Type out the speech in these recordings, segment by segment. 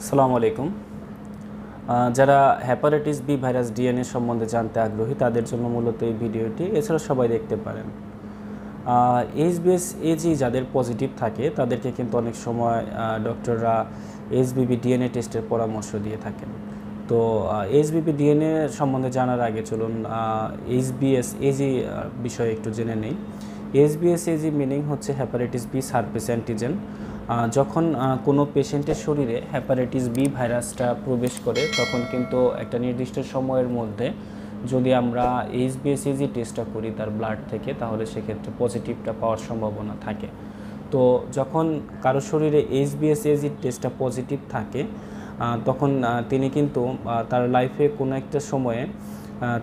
আসসালামু আলাইকুম। যারা হ্যাপাটাইটিস বি ভাইরাস ডিএনএ সম্বন্ধে জানতে আগ্রহী, তাদের জন্য মূলত এই ভিডিওটি, এছাড়া সবাই দেখতে পারেন। এইচবিএস এজি যাদের পজিটিভ থাকে, তাদেরকে কিন্তু অনেক সময় ডক্টররা এইচবিবি ডিএনএ টেস্টের পরামর্শ দিয়ে থাকেন। তো এইচবিবি ডিএনএ সম্বন্ধে জানার আগে চলুন এইচবিএস এজি বিষয়ে একটু জেনে নেই। H B S A G meaning হচ্ছে হ্যাপাটাইটিস বি সার্ফেস অ্যান্টিজেন যখন কোনো পেশেন্টের শরীরে হ্যাপাটাইটিস বি ভাইরাসটা প্রবেশ করে, তখন কিন্তু একটা নির্দিষ্ট সময়ের মধ্যে যদি আমরা এইচ এইচবিএসএজি টেস্টটা করি তার ব্লাড থেকে, তাহলে সেক্ষেত্রে পজিটিভটা পাওয়ার সম্ভাবনা থাকে। তো যখন কারও শরীরে এইচ এইচবিএসএজি টেস্টটা পজিটিভ থাকে তখন তিনি কিন্তু তার লাইফে কোনো একটা সময়ে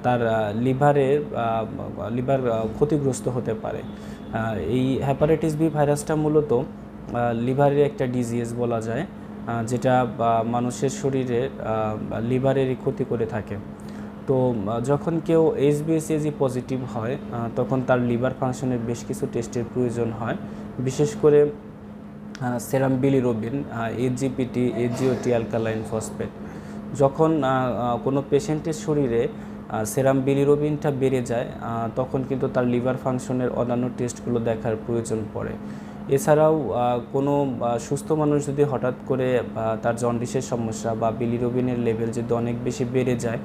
তার লিভারের লিভার ক্ষতিগ্রস্ত হতে পারে। এই হ্যাপাটাইটিস বি ভাইরাসটা মূলত লিভারের একটা ডিজিজ বলা যায় যেটা মানুষের শরীরে লিভারেরই ক্ষতি করে থাকে। তো যখন কেউ এইচবিএসএজি পজিটিভ হয় তখন তার লিভার ফাংশনের বেশ কিছু টেস্টের প্রয়োজন হয়। বিশেষ করে সেরাম বিলিরোবিন এজিপিটি এজিওটি অ্যালকালাইন ফসফেট যখন কোনো পেশেন্টের শরীরে সেরাম বিলিরোবিনটা বেড়ে যায় তখন কিন্তু তার লিভার ফাংশনের অন্যান্য টেস্টগুলো দেখার প্রয়োজন পড়ে। এছাড়াও কোনো সুস্থ মানুষ যদি হঠাৎ করে তার জন্ডিসের সমস্যা বা বিলিরোবিনের লেভেল যদি অনেক বেশি বেড়ে যায়,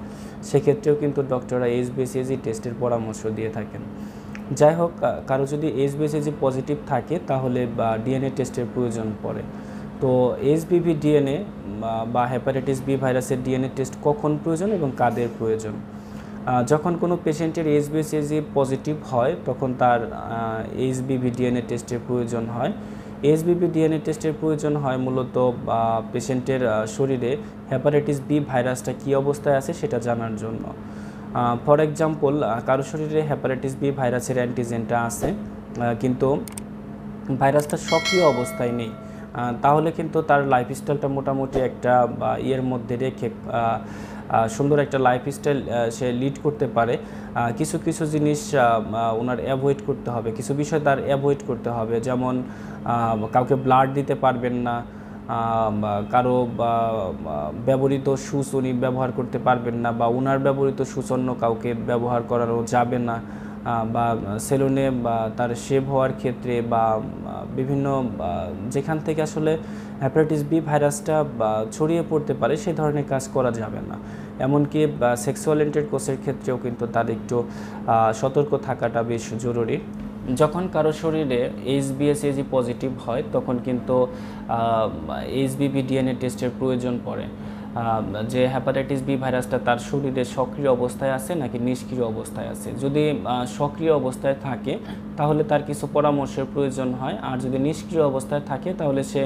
সেক্ষেত্রেও কিন্তু ডক্টররা এইচবিএসএজি টেস্টের পরামর্শ দিয়ে থাকেন। যাই হোক কারও যদি এইচবিএসএজি পজিটিভ থাকে, তাহলে, বা ডিএনএ টেস্টের প্রয়োজন পড়ে। তো এইচবিভি ডিএনএ বা হ্যাপাটাইটিস বি ভাইরাসের ডিএনএ টেস্ট কখন প্রয়োজন এবং কাদের প্রয়োজন? যখন কোনো পেশেন্টের এইচবিএসএজি পজিটিভ হয়, তখন তার এইচবিভি ডিএনএ টেস্টের প্রয়োজন হয়। এইচবিভি ডিএনএ টেস্টের প্রয়োজন হয় মূলত পেশেন্টের শরীরে হ্যাপাটাইটিস বি ভাইরাসটা কী অবস্থায় আছে সেটা জানার জন্য। ফর এক্সাম্পল কারও শরীরে হ্যাপাটাইটিস বি ভাইরাসের অ্যান্টিজেনটা আছে কিন্তু ভাইরাসটা সক্রিয় অবস্থায় নেই। তাহলে কিন্তু তার লাইফস্টাইলটা মোটামুটি একটা ইয়ের মধ্যে রেখে সুন্দর একটা লাইফস্টাইল সে লিড করতে পারে। কিছু কিছু জিনিস ওনার অ্যাভয়েড করতে হবে। কিছু বিষয় তার অ্যাভয়েড করতে হবে। যেমন কাউকে ব্লাড দিতে পারবেন না কারও ব্যবহৃত সুচ উনি ব্যবহার করতে পারবেন না, বা ওনার ব্যবহৃত শুজ অন্য কাউকে ব্যবহার করানো যাবে না। বা সেলুনে বা তার শেভ হওয়ার ক্ষেত্রে বা বিভিন্ন যেখান থেকে আসলে হ্যাপাটাইটিস বি ভাইরাসটা ছড়িয়ে পড়তে পারে সেই ধরনের কাজ করা যাবে না। এমনকি সেক্সুয়াল ইন্টারকোর্সের ক্ষেত্রেও কিন্তু তার একটু সতর্ক থাকাটা বেশ জরুরি। যখন কারও শরীরে এইচবিএসএজি পজিটিভ হয়, তখন কিন্তু এইচবিবি ডিএনএ টেস্টের প্রয়োজন পড়ে। যে হ্যাপাটাইটিস বি ভাইরাসটা তার শরীরে সক্রিয় অবস্থায় আছে নাকি নিষ্ক্রিয় অবস্থায় আছে? যদি সক্রিয় অবস্থায় থাকে, তাহলে তার কিছু পরামর্শের প্রয়োজন হয়। আর যদি নিষ্ক্রিয় অবস্থায় থাকে, তাহলে সে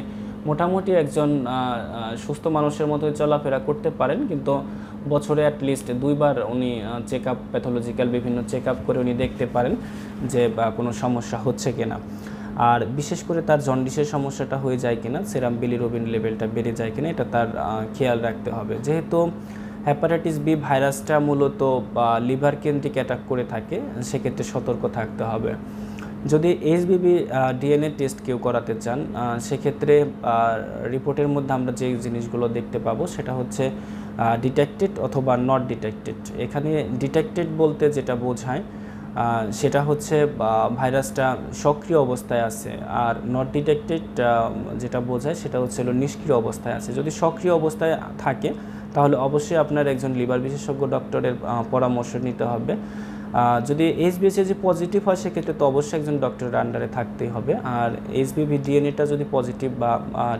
মোটামুটি একজন সুস্থ মানুষের মতোই চলাফেরা করতে পারেন। কিন্তু বছরে অ্যাটলিস্ট দুইবার উনি চেক আপ প্যাথোলজিক্যাল বিভিন্ন চেক আপ করে উনি দেখতে পারেন যে কোনো সমস্যা হচ্ছে কিনা। আর বিশেষ করে তার জন্ডিসের সমস্যাটা হয়ে যায় কিনা, সেরাম বিলিরোবিন লেভেলটা বেড়ে যায় কিনা, এটা তার খেয়াল রাখতে হবে। যেহেতু হ্যাপাটাইটিস বি ভাইরাসটা মূলত লিভার কেন্দ্রিক অ্যাটাক করে থাকে, সেক্ষেত্রে সতর্ক থাকতে হবে। যদি এইচবিবি ডিএনএ টেস্ট কেউ করাতে চান সেক্ষেত্রে রিপোর্টের মধ্যে আমরা যে জিনিসগুলো দেখতে পাবো, সেটা হচ্ছে ডিটেক্টেড অথবা নট ডিটেক্টেড এখানে ডিটেক্টেড বলতে যেটা বোঝায় সেটা হচ্ছে ভাইরাসটা সক্রিয় অবস্থায় আছে আর নট ডিটেক্টেড যেটা বোঝায় সেটা হচ্ছে নিষ্ক্রিয় অবস্থায় আছে। যদি সক্রিয় অবস্থায় থাকে তাহলে অবশ্যই আপনার একজন লিভার বিশেষজ্ঞ ডক্টরের পরামর্শ নিতে হবে। যদি আহ, যদি এইচবিএসএজি পজিটিভ হয় সেক্ষেত্রে তো অবশ্যই একজন ডক্টরের আন্ডারে থাকতেই হবে। আর এইচবিভি ডিএনএটা যদি পজিটিভ বা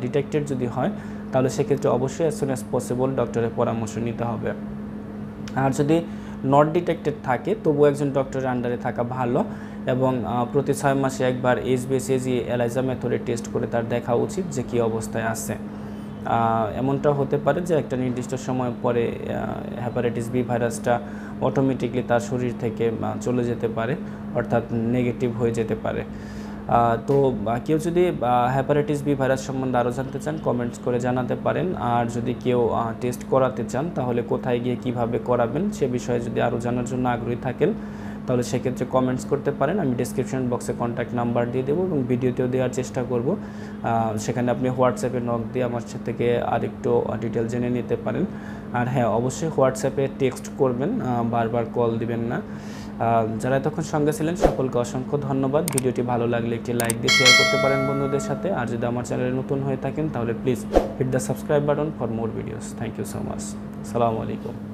ডিটেক্টেড যদি হয় তাহলে সেক্ষেত্রে অবশ্যই অ্যাজ সুন অ্যাজ পসিবল ডক্টরের পরামর্শ নিতে হবে। আর যদি নট ডিটেক্টেড থাকে তবুও একজন ডক্টরের আন্ডারে থাকা ভালো এবং প্রতি ছয় মাসে একবার এইচবিএসএজি এলাইজা মেথডে টেস্ট করে তার দেখা উচিত যে কী অবস্থায় আছে। এমনটা হতে পারে যে একটা নির্দিষ্ট সময় পরে হ্যাপাটাইটিস বি ভাইরাসটা অটোমেটিকলি তার শরীর থেকে চলে যেতে পারে, অর্থাৎ নেগেটিভ হয়ে যেতে পারে। তো কেউ যদি হ্যাপাটাইটিস বি ভাইরাস সম্বন্ধে আরও জানতে চান কমেন্টস করে জানাতে পারেন। আর যদি কেউ টেস্ট করাতে চান, তাহলে কোথায় গিয়ে কীভাবে করাবেন, সে বিষয়ে যদি আরও জানার জন্য আগ্রহী থাকেন, তাহলে সেক্ষেত্রে কমেন্টস করতে পারেন। আমি ডিসক্রিপশন বক্সে কন্ট্যাক্ট নাম্বার দিয়ে দেবো এবং ভিডিওতেও দেওয়ার চেষ্টা করব। সেখানে আপনি হোয়াটসঅ্যাপে নক দিয়ে আমার সাথে থেকে আরেকটু ডিটেল জেনে নিতে পারেন। আর হ্যাঁ অবশ্যই হোয়াটসঅ্যাপে টেক্সট করবেন বারবার কল দিবেন না। যারা এতক্ষণ সঙ্গে ছিলেন, সকলকে অসংখ্য ধন্যবাদ। ভিডিওটি ভালো লাগলে একটি লাইক দিয়ে শেয়ার করতে পারেন বন্ধুদের সাথে। আর যদি আমার চ্যানেলে নতুন হয়ে থাকেন, তাহলে please hit the subscribe button for more videos thank you so much সালামু আলাইকুম